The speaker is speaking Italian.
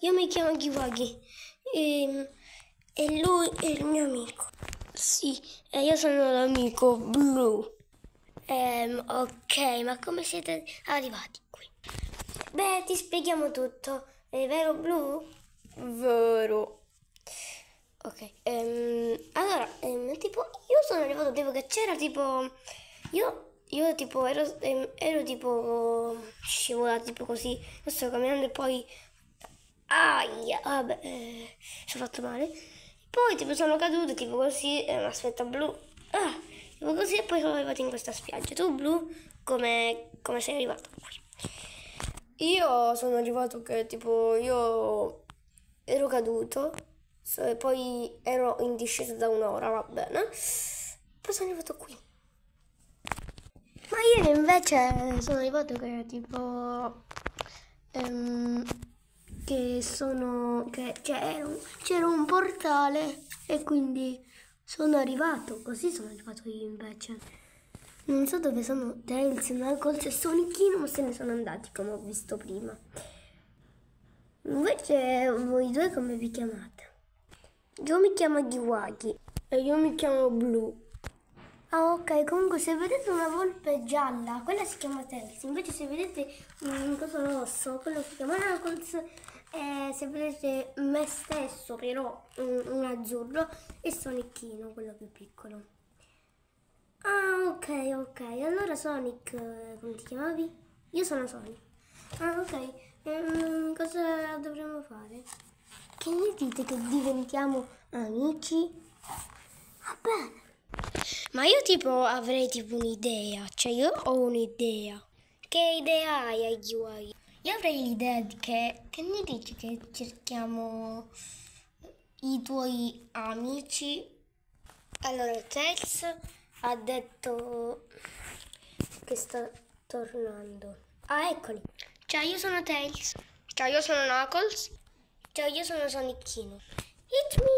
io mi chiamo Giwagi e, e lui è il mio amico. Sì, e io sono l'amico blu. Ehm, ok, ma come siete arrivati qui? Beh, ti spieghiamo tutto. È vero blu? Vero. Ok, ehm, allora, ehm, tipo, io sono arrivato tipo che c'era tipo, io, io tipo ero, ehm, ero tipo scivolato tipo così, io sto camminando e poi, aia, vabbè, eh, ci ho fatto male. Poi tipo sono caduto tipo così, eh, aspetta, blu, ah, tipo così e poi sono arrivato in questa spiaggia. Tu blu, come, come sei arrivato qui? Io sono arrivato che tipo io ero caduto, e poi ero in discesa da un'ora, va bene. Poi sono arrivato qui. Ma io invece sono arrivato che tipo ehm, che sono che c'era un, c'era un portale e quindi sono arrivato, così sono arrivato io invece. Non so dove sono Tails, Knuckles e Sonicino, ma se ne sono andati come ho visto prima. Invece voi due come vi chiamate? Io mi chiamo Giwagi. E io mi chiamo Blu. Ah ok, comunque se vedete una volpe gialla, quella si chiama Tails, invece se vedete un coso rosso, quello si chiama Knuckles, e se vedete me stesso però un, un azzurro e Sonicino, quello più piccolo. Ah ok, ok, allora Sonic, eh, come ti chiamavi? Io sono Sonic. Ah ok, ehm, cosa dovremmo fare? Che ne dite che diventiamo amici? Va bene. Ma io tipo avrei tipo un'idea, cioè io ho un'idea. Che idea hai, Aiuai? Io avrei l'idea di che, che ne dici che cerchiamo i tuoi amici? Allora, Tails ha detto che sta tornando. Ah, eccoli. Ciao, io sono Tails. Ciao, io sono Knuckles. Ciao, io sono Sonicchino. It's me!